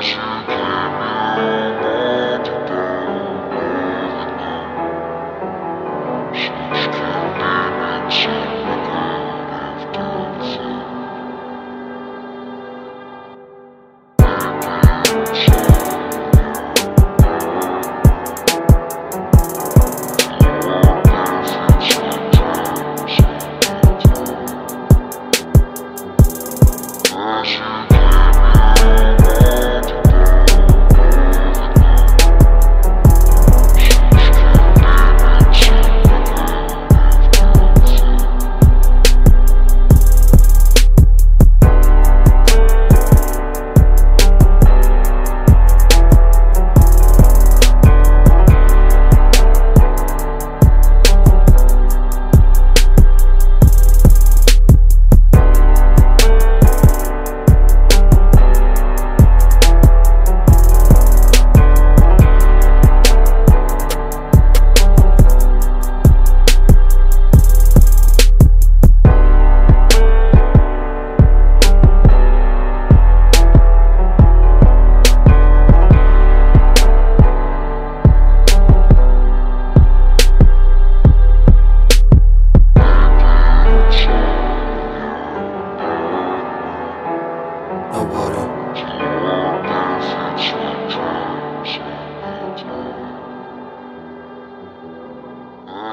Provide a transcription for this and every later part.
知道了？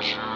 gosh.